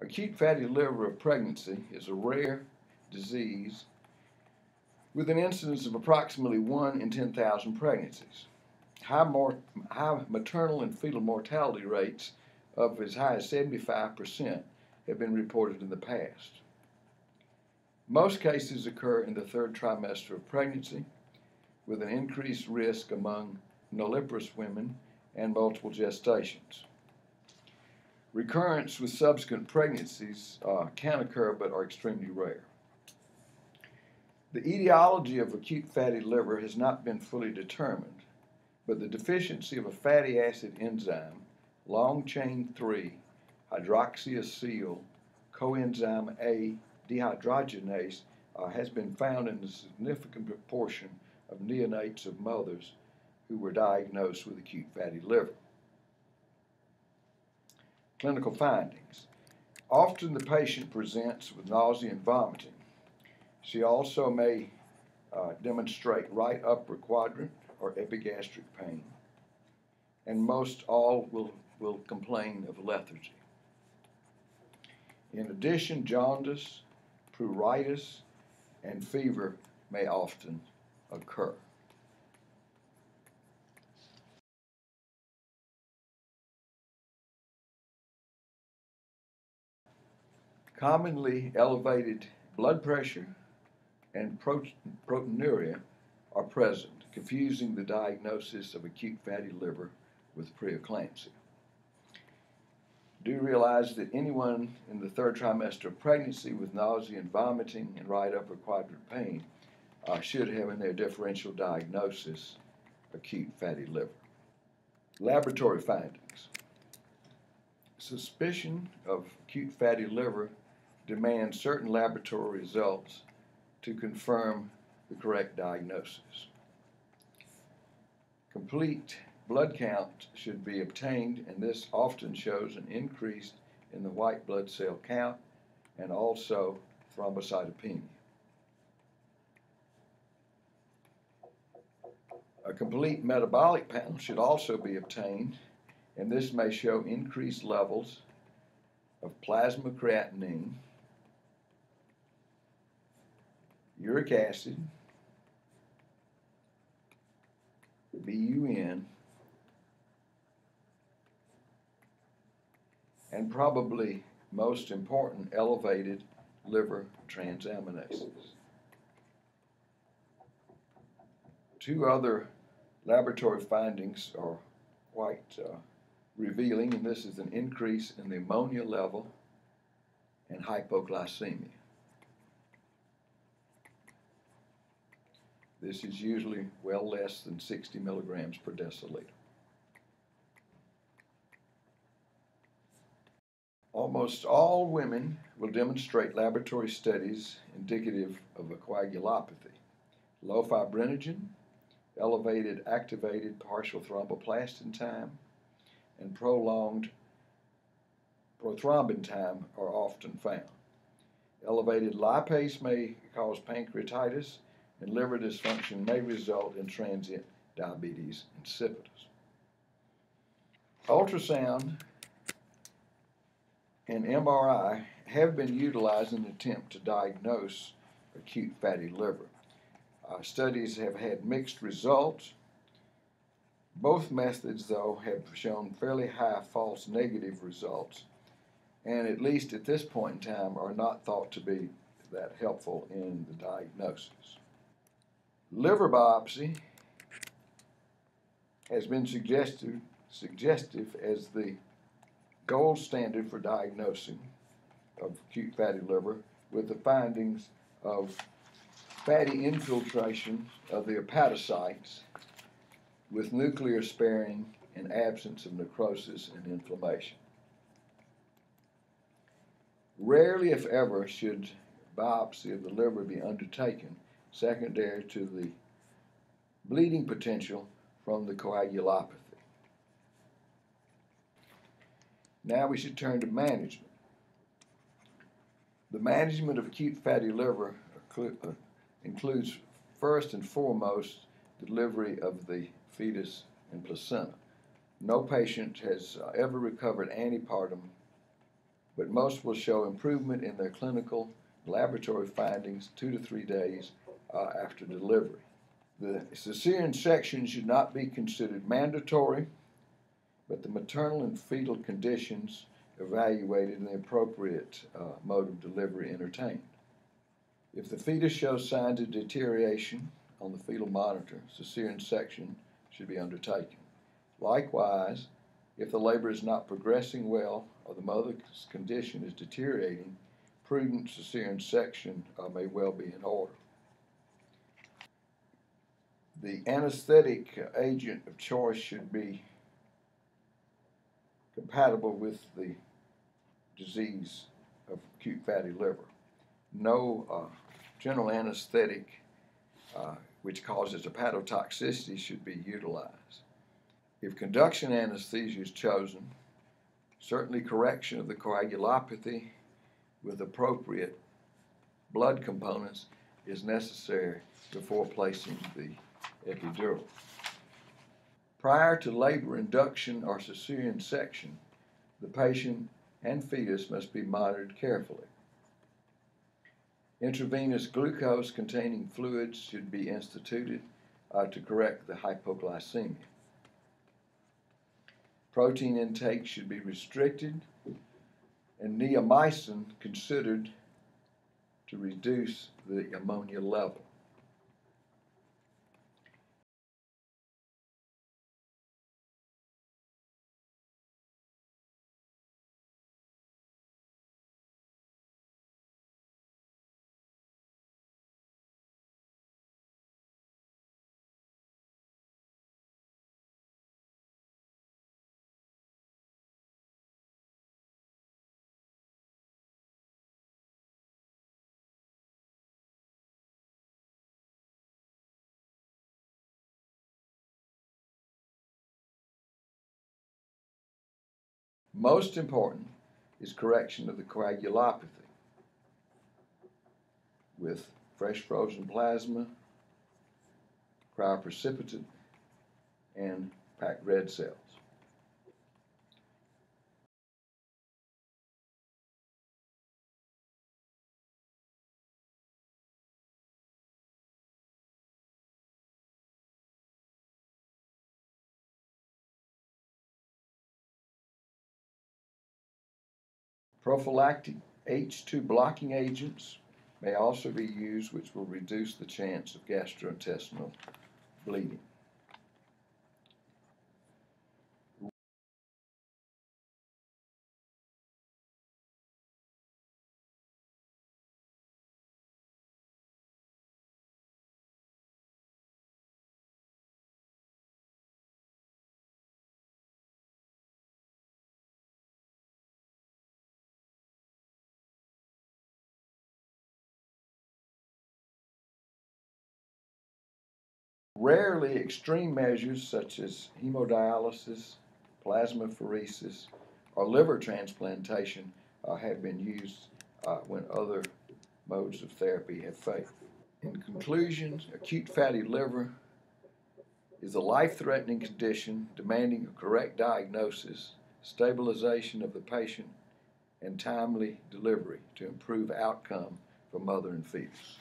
Acute fatty liver of pregnancy is a rare disease with an incidence of approximately 1 in 10,000 pregnancies. High, high maternal and fetal mortality rates of as high as 75% have been reported in the past. Most cases occur in the third trimester of pregnancy, with an increased risk among nulliparous women and multiple gestations. Recurrence with subsequent pregnancies uh, can occur but are extremely rare. The etiology of acute fatty liver has not been fully determined, but the deficiency of a fatty acid enzyme, long chain 3 hydroxyacyl coenzyme A dehydrogenase, uh, has been found in a significant proportion of neonates of mothers who were diagnosed with acute fatty liver. Clinical findings. Often the patient presents with nausea and vomiting. She also may uh, demonstrate right upper quadrant or epigastric pain. And most all will, will complain of lethargy. In addition, jaundice, pruritus, and fever may often occur. Commonly elevated blood pressure and proteinuria are present, confusing the diagnosis of acute fatty liver with preeclampsia. Do realize that anyone in the third trimester of pregnancy with nausea and vomiting and right upper quadrant pain uh, should have in their differential diagnosis acute fatty liver. Laboratory findings. Suspicion of acute fatty liver demands certain laboratory results to confirm the correct diagnosis. Complete blood count should be obtained, and this often shows an increase in the white blood cell count and also thrombocytopenia. A complete metabolic panel should also be obtained, and this may show increased levels of plasma creatinine, uric acid, BUN, and probably most important, elevated liver transaminases. Two other laboratory findings are quite uh, revealing, and this is an increase in the ammonia level and hypoglycemia. This is usually well less than 60 milligrams per deciliter. Almost all women will demonstrate laboratory studies indicative of a coagulopathy. Low fibrinogen, elevated activated partial thromboplastin time, and prolonged prothrombin time are often found. Elevated lipase may cause pancreatitis, and liver dysfunction may result in transient diabetes insipidus. Ultrasound and MRI have been utilized in an attempt to diagnose acute fatty liver. Uh, studies have had mixed results. Both methods, though, have shown fairly high false negative results, and at least at this point in time, are not thought to be that helpful in the diagnosis. Liver biopsy has been suggested, suggestive as the gold standard for diagnosing of acute fatty liver with the findings of fatty infiltration of the hepatocytes with nuclear sparing and absence of necrosis and inflammation. Rarely, if ever, should biopsy of the liver be undertaken secondary to the bleeding potential from the coagulopathy. Now we should turn to management. The management of acute fatty liver uh, includes first and foremost delivery of the fetus and placenta. No patient has uh, ever recovered antepartum but most will show improvement in their clinical laboratory findings two to three days uh, after delivery. The cesarean section should not be considered mandatory, but the maternal and fetal conditions evaluated and the appropriate uh, mode of delivery entertained. If the fetus shows signs of deterioration on the fetal monitor, cesarean section should be undertaken. Likewise, if the labor is not progressing well or the mother's condition is deteriorating, prudent cesarean section uh, may well be in order. The anesthetic agent of choice should be compatible with the disease of acute fatty liver. No uh, general anesthetic uh, which causes hepatotoxicity should be utilized. If conduction anesthesia is chosen, certainly correction of the coagulopathy with appropriate blood components is necessary before placing the epidural. Prior to labor induction or cesarean section, the patient and fetus must be monitored carefully. Intravenous glucose containing fluids should be instituted uh, to correct the hypoglycemia. Protein intake should be restricted and neomycin considered to reduce the ammonia level. Most important is correction of the coagulopathy with fresh frozen plasma, cryoprecipitate, and packed red cells. Prophylactic H2 blocking agents may also be used which will reduce the chance of gastrointestinal bleeding. Rarely, extreme measures such as hemodialysis, plasmapheresis, or liver transplantation uh, have been used uh, when other modes of therapy have failed. In conclusion, acute fatty liver is a life-threatening condition demanding a correct diagnosis, stabilization of the patient, and timely delivery to improve outcome for mother and fetus.